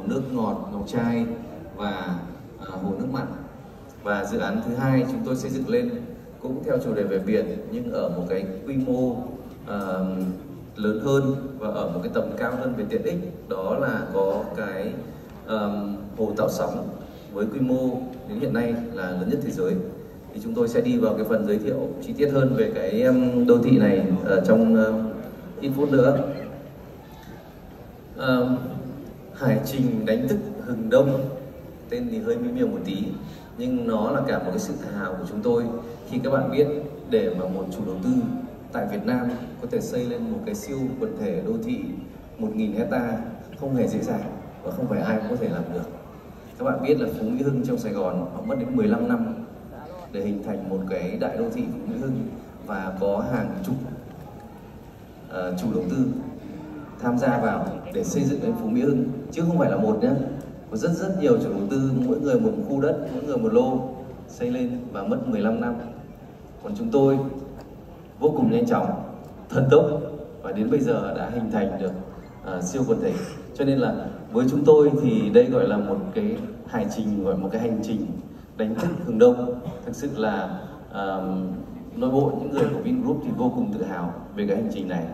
hồ nước ngọt ngọc trai và à, hồ nước mặn. Và dự án thứ hai chúng tôi xây dựng lên cũng theo chủ đề về biển nhưng ở một cái quy mô à, lớn hơn và ở một cái tầm cao hơn về tiện ích đó là có cái um, hồ tạo sóng với quy mô đến hiện nay là lớn nhất thế giới. Thì chúng tôi sẽ đi vào cái phần giới thiệu chi tiết hơn về cái um, đô thị này uh, trong uh, ít phút nữa. Um, hải trình đánh thức hừng đông tên thì hơi mỹ miều một tí nhưng nó là cả một cái sự tự hào của chúng tôi. Khi các bạn biết để mà một chủ đầu tư tại Việt Nam có thể xây lên một cái siêu quần thể đô thị 1.000 hecta không hề dễ dàng và không phải ai cũng có thể làm được. Các bạn biết là Phú Mỹ Hưng trong Sài Gòn họ mất đến 15 năm để hình thành một cái đại đô thị Phú Mỹ Hưng và có hàng chục uh, chủ đầu tư tham gia vào để xây dựng lên Phú Mỹ Hưng chứ không phải là một nhé có rất rất nhiều chủ đầu tư mỗi người một khu đất mỗi người một lô xây lên và mất 15 năm. Còn chúng tôi vô cùng nhanh chóng thần tốc và đến bây giờ đã hình thành được uh, siêu quần thể. Cho nên là với chúng tôi thì đây gọi là một cái hành trình gọi một cái hành trình đánh thức hướng đông. Thực sự là uh, nội bộ những người của Vingroup thì vô cùng tự hào về cái hành trình này.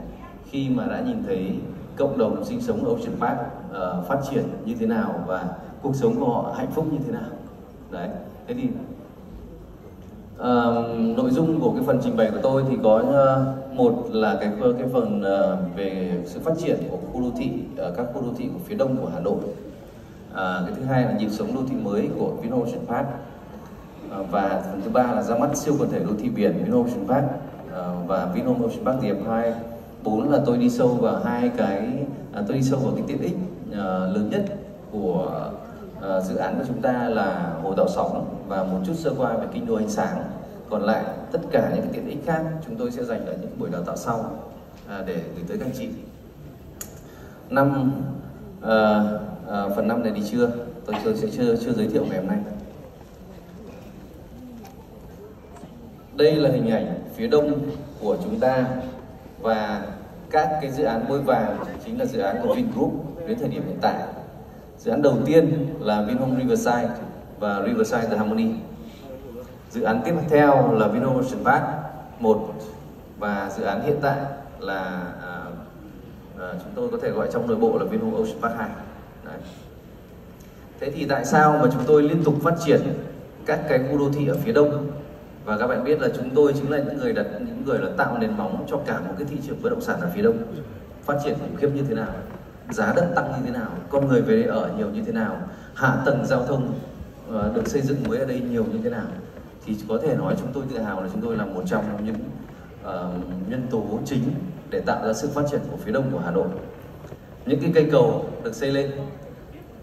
Khi mà đã nhìn thấy cộng đồng sinh sống ở Ocean Park uh, phát triển như thế nào và cuộc sống của họ hạnh phúc như thế nào? Đấy thế thì uh, nội dung của cái phần trình bày của tôi thì có uh, một là cái cái phần uh, về sự phát triển của khu đô thị uh, các khu đô thị của phía đông của Hà Nội. Uh, cái thứ hai là nhịp sống đô thị mới của Vinocean Ocean Park. Uh, và phần thứ ba là ra mắt siêu quần thể đô thị biển Vinocean Ocean Park. Uh, và Vinhome Ocean Park The Empire bốn là tôi đi sâu vào hai cái à, tôi đi sâu vào cái tiện ích à, lớn nhất của à, dự án của chúng ta là hồ tạo sóng và một chút sơ qua về kinh đô ánh sáng. Còn lại tất cả những cái tiện ích khác chúng tôi sẽ dành ở những buổi đào tạo sau à, để gửi tới các anh chị. Năm à, à, phần năm này đi chưa? Tôi, tôi sẽ chưa chưa giới thiệu ngày hôm nay. Đây là hình ảnh phía đông của chúng ta và các cái dự án bôi vàng chính là dự án của Vingroup đến thời điểm hiện tại. Dự án đầu tiên là Vinhome Riverside và Riverside The Harmony. Dự án tiếp theo là Vinhome Ocean Park 1 và dự án hiện tại là à, à, chúng tôi có thể gọi trong nội bộ là Vinhome Ocean Park 2 Đấy. thế thì tại sao mà chúng tôi liên tục phát triển các cái khu đô thị ở phía đông? Và các bạn biết là chúng tôi chính là những người đặt những người là tạo nền móng cho cả một cái thị trường bất động sản ở phía đông. Phát triển khủng khiếp như thế nào giá đất tăng như thế nào con người về đây ở nhiều như thế nào hạ tầng giao thông ờ, được xây dựng mới ở đây nhiều như thế nào. Thì có thể nói chúng tôi tự hào là chúng tôi là một trong những uh, nhân tố chính để tạo ra sự phát triển của phía đông của Hà Nội. Những cái cây cầu được xây lên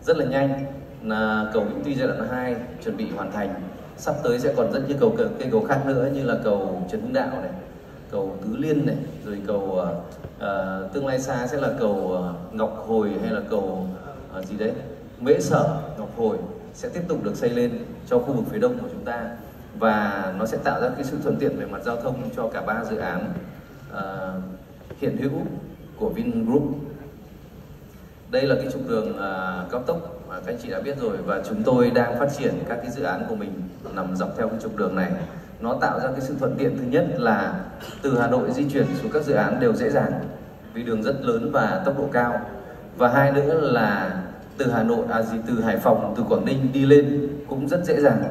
rất là nhanh là cầu Vĩnh Tuy giai đoạn 2 chuẩn bị hoàn thành sắp tới sẽ còn rất nhiều cầu cây cầu khác nữa như là cầu Trần Hưng Đạo này cầu Tứ Liên này rồi cầu uh, tương lai xa sẽ là cầu uh, Ngọc Hồi hay là cầu uh, gì đấy Mễ Sở Ngọc Hồi sẽ tiếp tục được xây lên cho khu vực phía đông của chúng ta. Và nó sẽ tạo ra cái sự thuận tiện về mặt giao thông cho cả ba dự án uh, hiện hữu của Vingroup. Đây là cái trục đường uh, cao tốc mà các anh chị đã biết rồi và chúng tôi đang phát triển các cái dự án của mình nằm dọc theo cái trục đường này. Nó tạo ra cái sự thuận tiện thứ nhất là từ Hà Nội di chuyển xuống các dự án đều dễ dàng, vì đường rất lớn và tốc độ cao. Và hai nữa là từ Hà Nội à gì, từ Hải Phòng, từ Quảng Ninh đi lên cũng rất dễ dàng.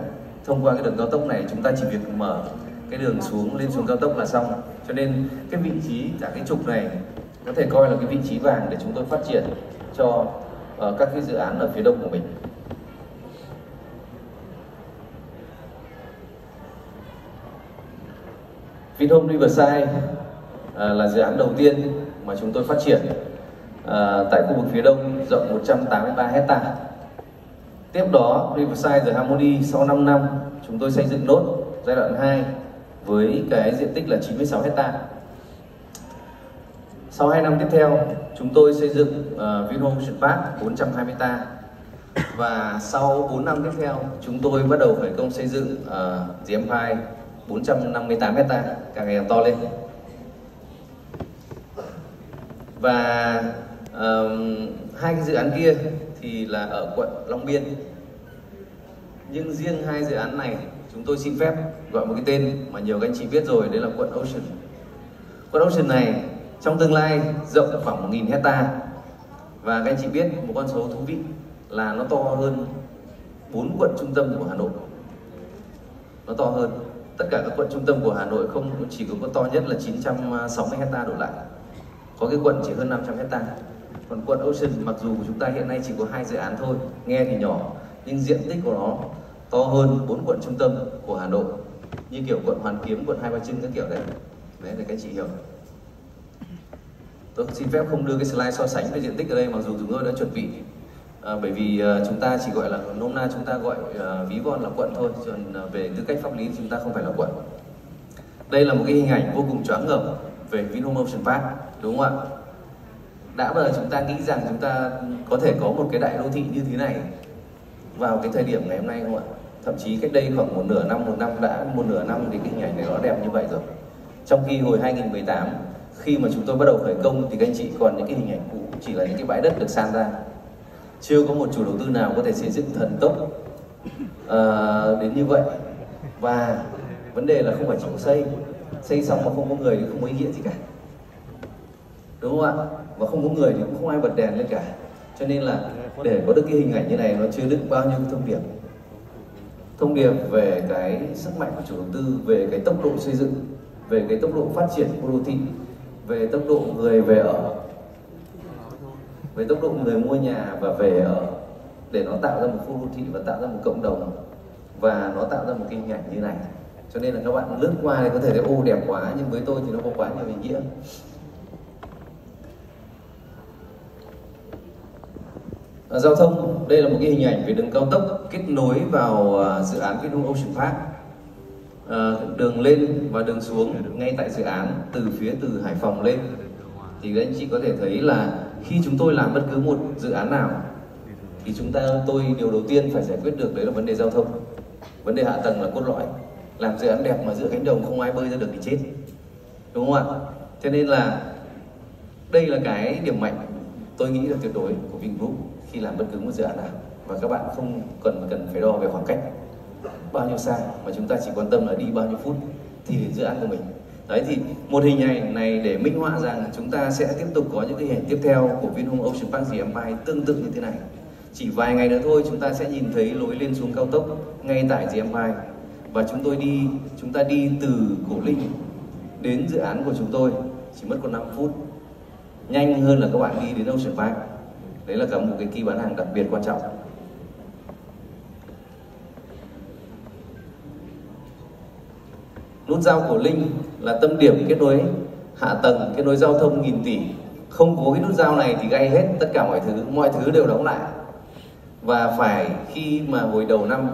Thông qua cái đường cao tốc này chúng ta chỉ việc mở cái đường xuống, lên xuống cao tốc là xong. Cho nên cái vị trí, cả cái trục này có thể coi là cái vị trí vàng để chúng tôi phát triển cho uh, các cái dự án ở phía đông của mình Vinhome Riverside uh, là dự án đầu tiên mà chúng tôi phát triển uh, tại khu vực phía đông rộng 183 hecta. Tiếp đó Riverside The Harmony sau 5 năm chúng tôi xây dựng nốt giai đoạn 2 với cái diện tích là 96 hecta. Sau 2 năm tiếp theo, chúng tôi xây dựng uh, Vinhome Ocean Park 420 ta. Và sau 4 năm tiếp theo, chúng tôi bắt đầu khởi công xây dựng uh, The Empire 458 hecta, càng ngày càng to lên. Và um, hai cái dự án kia thì là ở quận Long Biên. Nhưng riêng hai dự án này chúng tôi xin phép gọi một cái tên mà nhiều các anh chị biết rồi đấy là quận Ocean. Quận Ocean này trong tương lai rộng khoảng 1.000 hecta. Và các anh chị biết một con số thú vị là nó to hơn bốn quận trung tâm của Hà Nội. Nó to hơn. Tất cả các quận trung tâm của Hà Nội không chỉ có to nhất là 960 hecta đổ lại. Có cái quận chỉ hơn 500 hecta. Còn quận Ocean mặc dù của chúng ta hiện nay chỉ có hai dự án thôi nghe thì nhỏ nhưng diện tích của nó to hơn bốn quận trung tâm của Hà Nội. Như kiểu quận Hoàn Kiếm, quận Hai Bà Trưng các kiểu đấy. Đấy để các chị hiểu tôi xin phép không đưa cái slide so sánh về diện tích ở đây mặc dù chúng tôi đã chuẩn bị. À, bởi vì à, chúng ta chỉ gọi là nôm na chúng ta gọi à, ví von là quận thôi còn à, về tư cách pháp lý chúng ta không phải là quận. Đây là một cái hình ảnh vô cùng choáng ngợp về Vinomotion Park đúng không ạ? Đã bao giờ chúng ta nghĩ rằng chúng ta có thể có một cái đại đô thị như thế này vào cái thời điểm ngày hôm nay không ạ? Thậm chí cách đây khoảng một nửa năm một năm đã một nửa năm thì cái hình ảnh này nó đẹp như vậy rồi. Trong khi hồi 2018 khi mà chúng tôi bắt đầu khởi công thì các anh chị còn những cái hình ảnh cũ chỉ là những cái bãi đất được san ra. Chưa có một chủ đầu tư nào có thể xây dựng thần tốc à, đến như vậy. Và vấn đề là không phải chỉ có xây. Xây xong mà không có người thì không có ý nghĩa gì cả. Đúng không ạ? Và không có người thì cũng không ai bật đèn lên cả. Cho nên là để có được cái hình ảnh như này nó chưa đựng bao nhiêu thông điệp? Thông điệp về cái sức mạnh của chủ đầu tư về cái tốc độ xây dựng về cái tốc độ phát triển của đô thị về tốc độ người về ở. Về tốc độ người mua nhà và về ở. Để nó tạo ra một khu đô thị và tạo ra một cộng đồng. Và nó tạo ra một cái hình ảnh như này. Cho nên là các bạn lướt qua thì có thể thấy, ô, đẹp quá, nhưng với tôi thì nó có quá nhiều ý nghĩa. Giao thông, đây là một cái hình ảnh về đường cao tốc kết nối vào à, dự án Vinhome Ocean Park. Ờ, đường lên và đường xuống, ngay tại dự án, từ phía từ Hải Phòng lên. Thì các anh chị có thể thấy là khi chúng tôi làm bất cứ một dự án nào, thì chúng ta, tôi, điều đầu tiên phải giải quyết được đấy là vấn đề giao thông. Vấn đề hạ tầng là cốt lõi. Làm dự án đẹp mà giữa cánh đồng không ai bơi ra được thì chết. Đúng không ạ? Cho nên là đây là cái điểm mạnh tôi nghĩ là tuyệt đối của Vingroup khi làm bất cứ một dự án nào. Và các bạn không cần cần phải đo về khoảng cách bao nhiêu xa mà chúng ta chỉ quan tâm là đi bao nhiêu phút thì đến dự án của mình. Đấy, thì một hình ảnh này để minh họa rằng chúng ta sẽ tiếp tục có những cái hình tiếp theo của Vinhome Ocean Park GMI tương tự như thế này. Chỉ vài ngày nữa thôi, chúng ta sẽ nhìn thấy lối lên xuống cao tốc ngay tại GMI và chúng tôi đi, chúng ta đi từ cổ linh đến dự án của chúng tôi, chỉ mất có 5 phút. Nhanh hơn là các bạn đi đến Ocean Park. Đấy là cả một cái kỳ bán hàng đặc biệt quan trọng. Nút giao cổ linh là tâm điểm kết nối hạ tầng kết nối giao thông nghìn tỷ. Không có cái nút giao này thì gây hết tất cả mọi thứ mọi thứ đều đóng lại. Và phải khi mà hồi đầu năm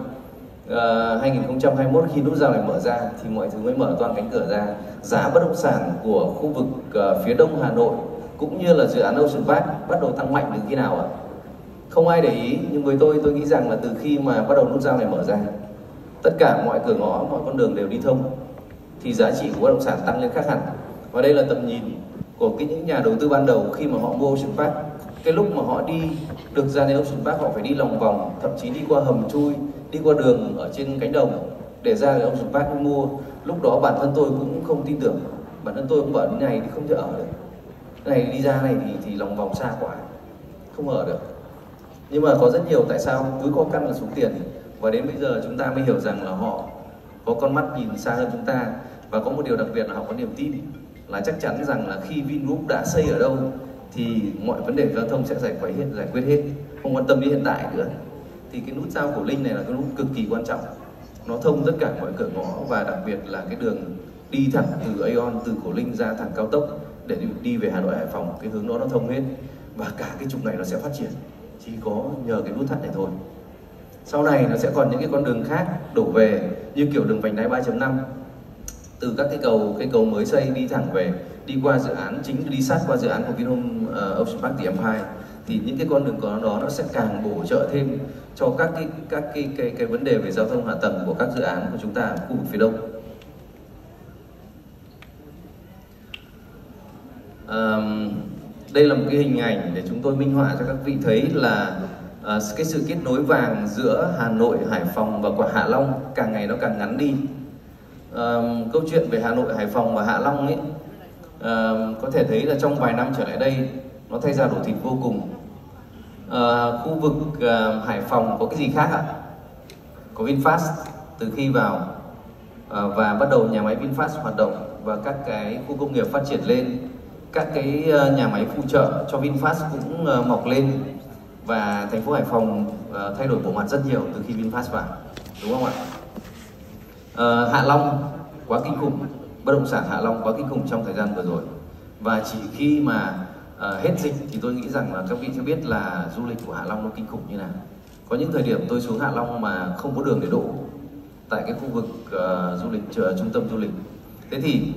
ờ, uh, 2021 khi nút giao này mở ra thì mọi thứ mới mở toàn cánh cửa ra. Giá bất động sản của khu vực uh, phía đông Hà Nội cũng như là dự án Ocean Park bắt đầu tăng mạnh từ khi nào ạ? Không ai để ý nhưng với tôi tôi nghĩ rằng là từ khi mà bắt đầu nút giao này mở ra tất cả mọi cửa ngõ mọi con đường đều đi thông thì giá trị của bất động sản tăng lên khác hẳn. Và đây là tầm nhìn của cái những nhà đầu tư ban đầu khi mà họ mua Ocean Park cái lúc mà họ đi, được ra đến Ocean Park họ phải đi lòng vòng, thậm chí đi qua hầm chui, đi qua đường ở trên cánh đồng để ra đến Ocean Park mua. Lúc đó bản thân tôi cũng không tin tưởng. Bản thân tôi cũng bảo như này thì không thể ở được. Này đi ra này thì thì lòng vòng xa quá, không ở được. Nhưng mà có rất nhiều tại sao? Cứ có căn là xuống tiền. Và đến bây giờ chúng ta mới hiểu rằng là họ có con mắt nhìn xa hơn chúng ta và có một điều đặc biệt là họ có niềm tin là chắc chắn rằng là khi Vingroup đã xây ở đâu, thì mọi vấn đề giao thông sẽ giải quyết hết, giải quyết hết. Không quan tâm đến hiện tại nữa. Thì cái nút giao cổ linh này là cái nút cực kỳ quan trọng. Nó thông tất cả mọi cửa ngõ và đặc biệt là cái đường đi thẳng từ Aeon, từ cổ linh ra thẳng cao tốc để đi về Hà Nội, Hải Phòng. Cái hướng đó nó thông hết. Và cả cái trục này nó sẽ phát triển. Chỉ có nhờ cái nút thắt này thôi. Sau này nó sẽ còn những cái con đường khác đổ về, như kiểu đường vành đai 3.5 từ các cái cầu cái cầu mới xây đi thẳng về đi qua dự án chính đi sát qua dự án của Vinhome uh, Ocean Park The Empire thì những cái con đường có đó nó sẽ càng bổ trợ thêm cho các cái các cái cái cái vấn đề về giao thông hạ tầng của các dự án của chúng ta ở khu vực phía đông. Um, đây là một cái hình ảnh để chúng tôi minh họa cho các vị thấy là uh, cái sự kết nối vàng giữa Hà Nội, Hải Phòng và quả Hạ Long càng ngày nó càng ngắn đi. Uh, câu chuyện về Hà Nội, Hải Phòng và Hạ Long ấy uh, có thể thấy là trong vài năm trở lại đây nó thay ra đổi thịt vô cùng. Uh, khu vực uh, Hải Phòng có cái gì khác ạ? Có VinFast từ khi vào uh, và bắt đầu nhà máy VinFast hoạt động và các cái khu công nghiệp phát triển lên các cái ờ, nhà máy phụ trợ cho VinFast cũng mọc lên và thành phố Hải Phòng uh, thay đổi bộ mặt rất nhiều từ khi VinFast vào đúng không ạ uh, Hạ Long quá kinh khủng bất động sản Hạ Long quá kinh khủng trong thời gian vừa rồi. Và chỉ khi mà uh, hết dịch thì tôi nghĩ rằng là các vị sẽ biết là du lịch của Hạ Long nó kinh khủng như nào. Có những thời điểm tôi xuống Hạ Long mà không có đường để đỗ tại cái khu vực uh, du lịch uh, trung tâm du lịch. Thế thì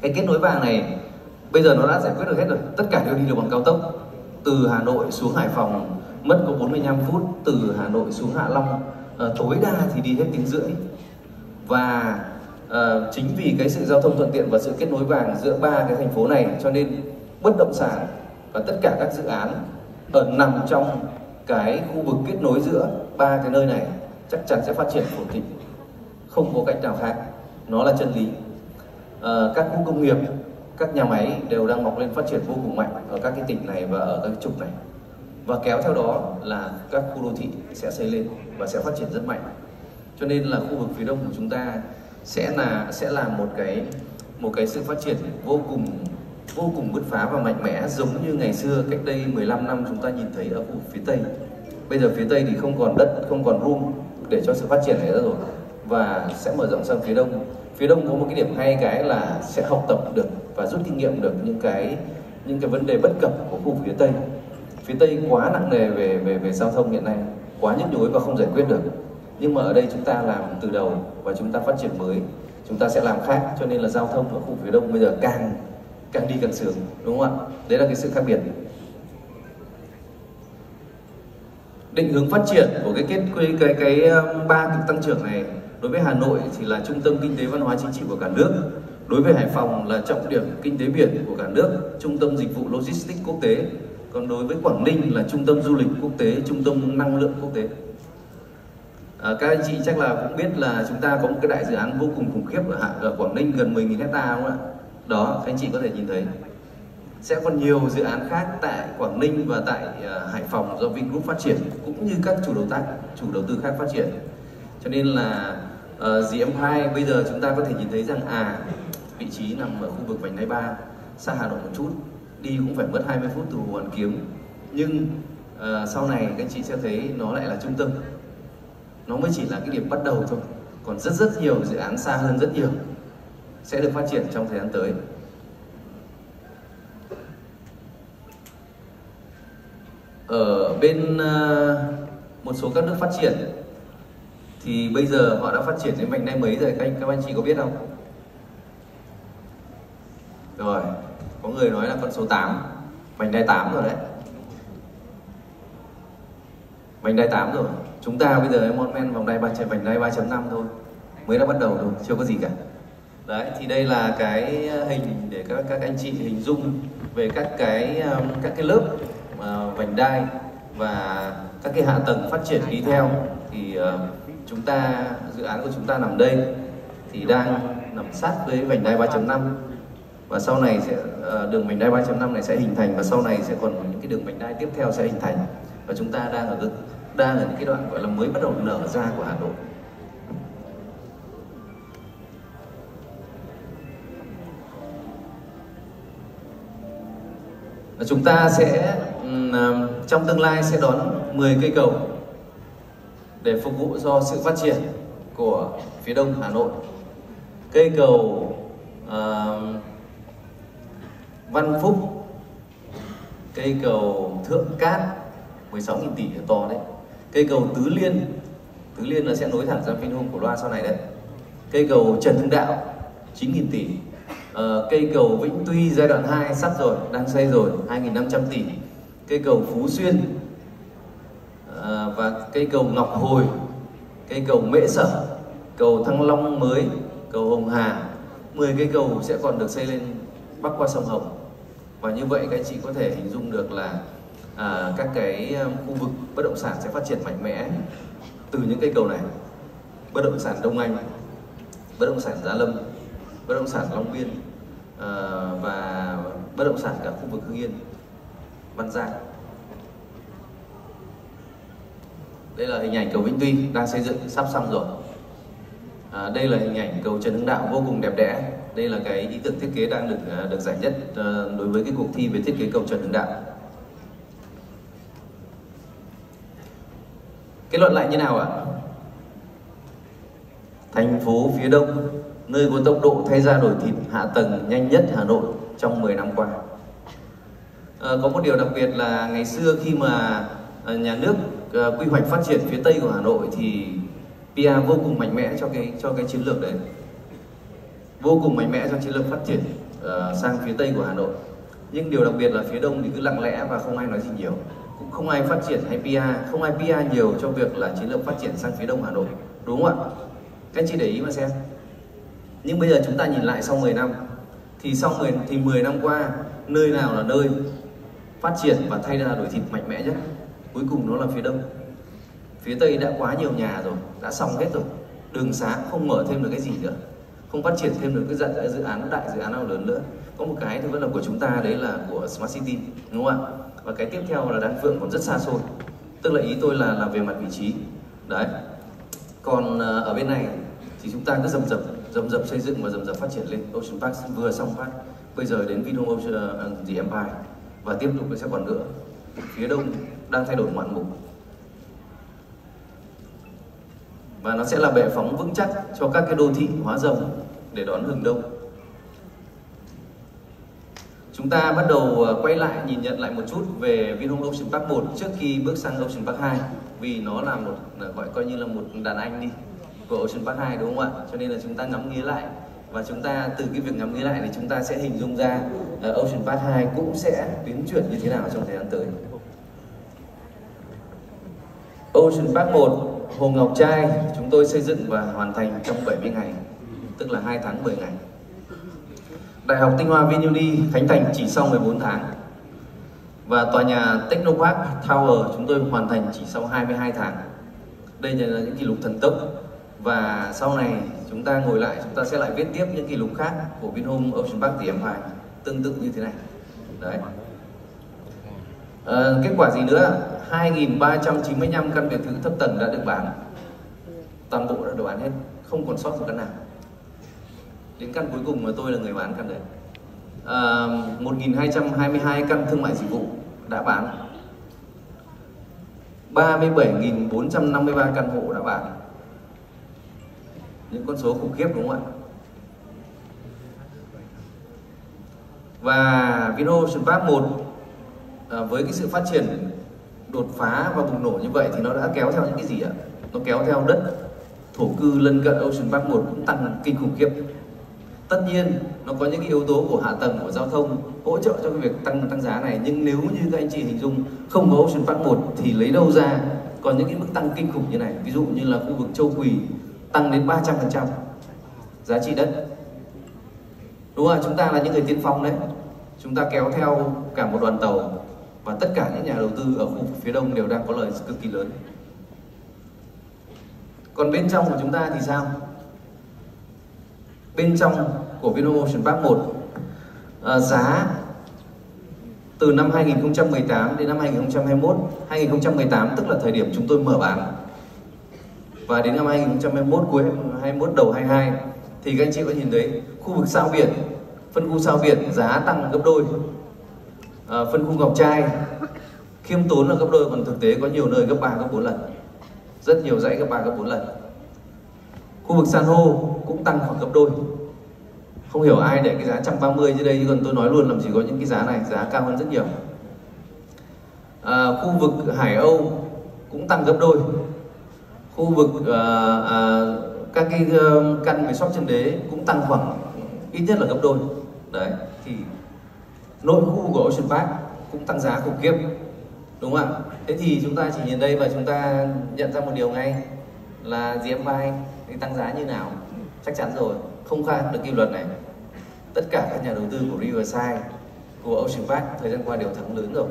cái kết nối vàng này bây giờ nó đã giải quyết được hết rồi. Tất cả đều đi được bằng cao tốc. Từ Hà Nội xuống Hải Phòng mất có 45 phút. Từ Hà Nội xuống Hạ Long uh, tối đa thì đi hết tiếng rưỡi và uh, chính vì cái sự giao thông thuận tiện và sự kết nối vàng giữa ba cái thành phố này cho nên bất động sản và tất cả các dự án ở nằm trong cái khu vực kết nối giữa ba cái nơi này chắc chắn sẽ phát triển ổn định không có cách nào khác. Nó là chân lý. À, các khu công nghiệp các nhà máy đều đang mọc lên phát triển vô cùng mạnh ở các cái tỉnh này và ở các trục này. Và kéo theo đó là các khu đô thị sẽ xây lên và sẽ phát triển rất mạnh cho nên là khu vực phía đông của chúng ta sẽ là sẽ là một cái một cái sự phát triển vô cùng vô cùng bứt phá và mạnh mẽ, giống như ngày xưa cách đây 15 năm chúng ta nhìn thấy ở khu vực phía tây. Bây giờ phía tây thì không còn đất, không còn room để cho sự phát triển này nữa rồi, và sẽ mở rộng sang phía đông. Phía đông có một cái điểm hay cái là sẽ học tập được và rút kinh nghiệm được những cái những cái vấn đề bất cập của khu phía tây. Phía tây quá nặng nề về về về giao thông hiện nay, quá nhức nhối và không giải quyết được nhưng mà ở đây chúng ta làm từ đầu và chúng ta phát triển mới. Chúng ta sẽ làm khác, cho nên là giao thông ở khu phía đông bây giờ càng càng đi càng sướng đúng không ạ? Đấy là cái sự khác biệt. Định hướng phát triển của cái kết, cái cái cái um, ba cực tăng trưởng này đối với Hà Nội thì là trung tâm kinh tế văn hóa chính trị của cả nước. Đối với Hải Phòng là trọng điểm kinh tế biển của cả nước, trung tâm dịch vụ logistics quốc tế. Còn đối với Quảng Ninh là trung tâm du lịch quốc tế, trung tâm năng lượng quốc tế à, các anh chị chắc là cũng biết là chúng ta có một cái đại dự án vô cùng khủng khiếp ở, Hạ ở Quảng Ninh gần 10.000 hecta đúng không ạ? Đó các anh chị có thể nhìn thấy. Sẽ còn nhiều dự án khác tại Quảng Ninh và tại uh, Hải Phòng do Vingroup phát triển cũng như các chủ đầu tác chủ đầu tư khác phát triển. Cho nên là ờ, uh, GM2 bây giờ chúng ta có thể nhìn thấy rằng à vị trí nằm ở khu vực vành đai ba xa Hà Nội một chút đi cũng phải mất 20 phút từ Hồ Hoàn Kiếm. Nhưng uh, sau này các anh chị sẽ thấy nó lại là trung tâm nó mới chỉ là cái điểm bắt đầu thôi. Còn rất rất nhiều dự án xa hơn rất nhiều sẽ được phát triển trong thời gian tới. Ở bên ờ, một số các nước phát triển thì bây giờ họ đã phát triển đến vành đai mấy rồi? Các anh các anh chị có biết không? Rồi, có người nói là con số 8 vành đai 8 rồi đấy. Vành đai 8 rồi chúng ta bây giờ em men vòng đai ba vành đai 3.5 thôi. Mới đã bắt đầu thôi chưa có gì cả. Đấy thì đây là cái ờ, hình để các các anh chị hình dung về các cái các cái lớp uh, vành đai và các cái hạ tầng phát triển đi theo. Thì uh, chúng ta dự án của chúng ta nằm đây thì đang nằm sát với vành đai 3.5 và sau này sẽ uh, đường vành đai 3.5 này sẽ hình thành và sau này sẽ còn những cái đường vành đai tiếp theo sẽ hình thành. Và chúng ta đang ở đang ở những cái đoạn gọi là mới bắt đầu nở ra của Hà Nội. Và chúng ta sẽ à, trong tương lai sẽ đón 10 cây cầu để phục vụ cho sự phát triển của phía đông Hà Nội. Cây cầu uh, Văn Phúc cây cầu Thượng Cát 16.000 tỷ to đấy cây cầu Tứ Liên. Tứ Liên là sẽ nối thẳng ra Vinhome của Loa sau này đấy. Cây cầu Trần Hưng Đạo 9.000 tỷ. Uh, cây cầu Vĩnh Tuy giai đoạn 2 sắp rồi đang xây rồi 2.500 tỷ. Cây cầu Phú Xuyên uh, và cây cầu Ngọc Hồi. Cây cầu Mễ Sở cầu Thăng Long mới cầu Hồng Hà. 10 cây cầu sẽ còn được xây lên bắc qua sông Hồng. Và như vậy các anh chị có thể hình dung được là à, các cái um, khu vực bất động sản sẽ phát triển mạnh mẽ từ những cây cầu này. Bất động sản Đông Anh bất động sản Gia Lâm bất động sản Long Biên à, và bất động sản cả khu vực Hưng Yên Văn Giang. Đây là hình ảnh cầu Vĩnh Tuy đang xây dựng sắp xong rồi. À, đây là hình ảnh cầu Trần Hưng Đạo vô cùng đẹp đẽ. Đây là cái ý tưởng thiết kế đang được à, được giải nhất à, đối với cái cuộc thi về thiết kế cầu Trần Hưng Đạo. Kết luận lại như nào ạ? Thành phố phía đông nơi có tốc độ thay ra đổi thịt hạ tầng nhanh nhất Hà Nội trong 10 năm qua. À, có một điều đặc biệt là ngày xưa khi mà ờ, nhà nước ờ, quy hoạch phát triển phía tây của Hà Nội thì PA vô cùng mạnh mẽ cho cái cho cái chiến lược đấy. Vô cùng mạnh mẽ cho chiến lược phát triển uh, sang phía tây của Hà Nội. Nhưng điều đặc biệt là phía đông thì cứ lặng lẽ và không ai nói gì nhiều cũng không ai phát triển hay PR không ai PR nhiều cho việc là chiến lược phát triển sang phía đông Hà Nội, đúng không ạ? Các anh chị để ý mà xem. Nhưng bây giờ chúng ta nhìn lại sau 10 năm, thì sau 10 thì 10 năm qua, nơi nào là nơi phát triển và thay ra đổi thịt mạnh mẽ nhất? Cuối cùng nó là phía đông. Phía tây đã quá nhiều nhà rồi, đã xong hết rồi. Đường xá không mở thêm được cái gì nữa, không phát triển thêm được cái dự án, đại dự án nào lớn nữa. Có một cái thì vẫn là của chúng ta, đấy là của smart city, đúng không ạ? Và cái tiếp theo là đan phượng còn rất xa xôi. Tức là ý tôi là là về mặt vị trí. Đấy. Còn à, ở bên này thì chúng ta cứ dầm dập dầm dập xây dựng và dầm dập phát triển lên. Ocean Park vừa xong phát. Bây giờ đến Vinhome Ocean à, à, gì the Empire. Và tiếp tục sẽ còn nữa. Phía đông đang thay đổi ngoạn mục. Và nó sẽ là bệ phóng vững chắc cho các cái đô thị hóa rồng để đón hừng đông chúng ta bắt đầu ờ, quay lại, nhìn nhận lại một chút về Vinhome Ocean Park 1 trước khi bước sang Ocean Park 2 vì nó là một gọi coi như là một đàn anh đi, của Ocean Park 2 đúng không ạ? Cho nên là chúng ta ngắm nghía lại, và chúng ta từ cái việc ngắm nghía lại thì chúng ta sẽ hình dung ra ờ, Ocean Park 2 cũng sẽ tiến chuyển như thế nào trong thời gian tới. Ocean Park 1 Hồ Ngọc Trai, chúng tôi xây dựng và hoàn thành trong 70 ngày, tức là 2 tháng 10 ngày. Đại học Tinh Hoa Vinuni khánh thành chỉ sau 14 tháng. Và tòa nhà Technopark Tower chúng tôi hoàn thành chỉ sau 22 tháng. Đây là những kỷ lục thần tốc. Và sau này chúng ta ngồi lại chúng ta sẽ lại viết tiếp những kỷ lục khác của Vinhome Ocean Park The Empire tương tự như thế này. Đấy. À, kết quả gì nữa? 2.395 căn biệt thự thấp tầng đã được bán. Toàn bộ đã được bán hết không còn sót một căn nào đến căn cuối cùng mà tôi là người bán căn đấy à, 1.222 căn thương mại dịch vụ đã bán 37.453 căn hộ đã bán những con số khủng khiếp đúng không ạ và Vino Ocean Park 1 à, với cái sự phát triển đột phá và bùng nổ như vậy thì nó đã kéo theo những cái gì ạ? Nó kéo theo đất thổ cư lân cận Ocean Park 1 cũng tăng kinh khủng khiếp. Tất nhiên, nó có những cái yếu tố của hạ tầng của giao thông hỗ trợ cho cái việc tăng tăng giá này. Nhưng nếu như các anh chị hình dung không có Ocean Park một thì lấy đâu ra còn những cái mức tăng kinh khủng như này? Ví dụ như là khu vực châu Quỳ tăng đến 300% giá trị đất. Đúng không chúng ta là những người tiên phong đấy. Chúng ta kéo theo cả một đoàn tàu và tất cả những nhà đầu tư ở khu vực phía đông đều đang có lời cực kỳ lớn. Còn bên trong của chúng ta thì sao? Bên trong của Vinomotion Park 1 à, giá từ năm 2018 đến năm 2021 2018 tức là thời điểm chúng tôi mở bán. Và đến năm 2021 cuối 21 đầu 22 thì các anh chị có nhìn thấy khu vực sao biển phân khu sao biển giá tăng gấp đôi. À, phân khu ngọc trai khiêm tốn là gấp đôi còn thực tế có nhiều nơi gấp 3 gấp 4 lần. Rất nhiều dãy gấp 3 gấp 4 lần. Khu vực san hô cũng tăng khoảng gấp đôi. Không hiểu ai để cái giá 130 dưới đây chứ còn tôi nói luôn làm gì có những cái giá này giá cao hơn rất nhiều. À, khu vực Hải Âu cũng tăng gấp đôi. Khu vực à, à, các cái ờ, căn về shop chân đế cũng tăng khoảng ít nhất là gấp đôi. Đấy thì nội khu của Ocean Park cũng tăng giá khủng khiếp đúng không ạ? Thế thì chúng ta chỉ nhìn đây và chúng ta nhận ra một điều ngay là GMI thì tăng giá như nào? Chắc chắn rồi không khai được quy luật này. Tất cả các nhà đầu tư của Riverside của Ocean Park thời gian qua đều thắng lớn rồi.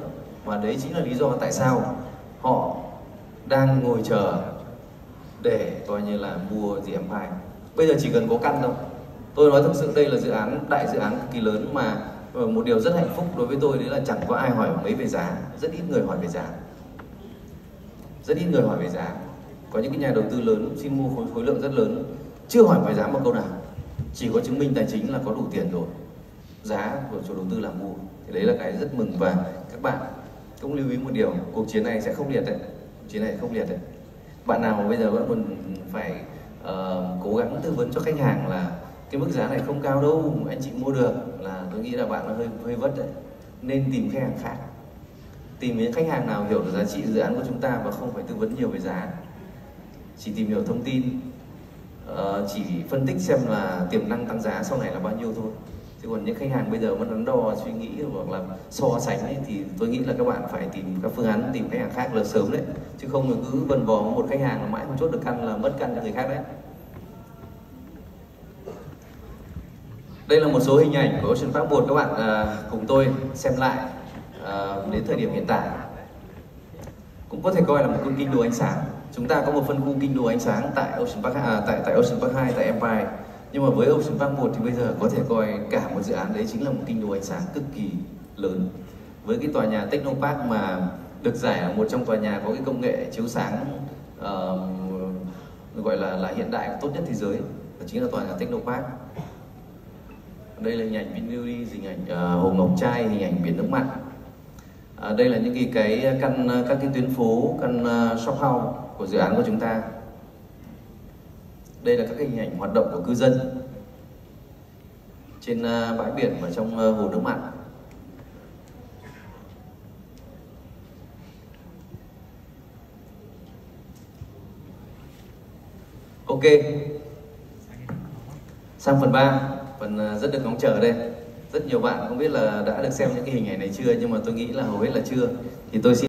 Và đấy chính là lý do tại sao họ đang ngồi chờ để coi như là mua gì Empire bây giờ chỉ cần có căn thôi. Tôi nói thực sự đây là dự án đại dự án cực kỳ lớn mà ờ, một điều rất hạnh phúc đối với tôi đấy là chẳng có ai hỏi mấy về giá. Rất ít người hỏi về giá. Rất ít người hỏi về giá. Có những cái nhà đầu tư lớn xin mua khối, khối lượng rất lớn chưa hỏi về giá một câu nào. Chỉ có chứng minh tài chính là có đủ tiền rồi. Giá của chủ đầu tư là mua. Thì đấy là cái rất mừng và các bạn cũng lưu ý một điều cuộc chiến này sẽ không liệt đấy. Cuộc chiến này không liệt đấy. Bạn nào mà bây giờ vẫn còn phải uh, cố gắng tư vấn cho khách hàng là cái mức giá này không cao đâu anh chị mua được là tôi nghĩ là bạn nó hơi hơi vất đấy. Nên tìm khách hàng khác. Tìm những khách hàng nào hiểu được giá trị dự án của chúng ta và không phải tư vấn nhiều về giá. Chỉ tìm hiểu thông tin uh, chỉ phân tích xem là tiềm năng tăng giá sau này là bao nhiêu thôi. Chứ còn những khách hàng bây giờ vẫn đắn đo suy nghĩ hoặc là so sánh ấy, thì tôi nghĩ là các bạn phải tìm các phương án tìm khách hàng khác là sớm đấy. Chứ không cứ vần vò một khách hàng mà mãi không chốt được căn là mất căn cho người khác đấy. Đây là một số hình ảnh của Ocean Park 1 các bạn à, cùng tôi xem lại à, đến thời điểm hiện tại. Cũng có thể coi là một cơn kinh đồ ánh sáng chúng ta có một phân khu kinh đồ ánh sáng tại Ocean Park à, tại tại Ocean Park 2 tại Empire. Nhưng mà với Ocean Park 1 thì bây giờ có thể coi cả một dự án đấy chính là một kinh đồ ánh sáng cực kỳ lớn. Với cái tòa nhà Technopark mà được giải là một trong tòa nhà có cái công nghệ chiếu sáng uh, gọi là là hiện đại tốt nhất thế giới đó chính là tòa nhà Technopark đây là hình ảnh Vinuri, hình ảnh uh, hồ ngọc trai, hình ảnh biển nước mặn. À, đây là những cái, cái căn ờ, các cái tuyến phố căn uh, shop house của dự án của chúng ta. Đây là các hình ảnh hoạt động của cư dân trên ờ, bãi biển và trong ờ, hồ nước mặn. Ok. Sang phần 3 phần ờ, rất được ngóng chờ đây. Rất nhiều bạn không biết là đã được xem những cái hình ảnh này chưa, nhưng mà tôi nghĩ là hầu hết là chưa. Thì tôi xin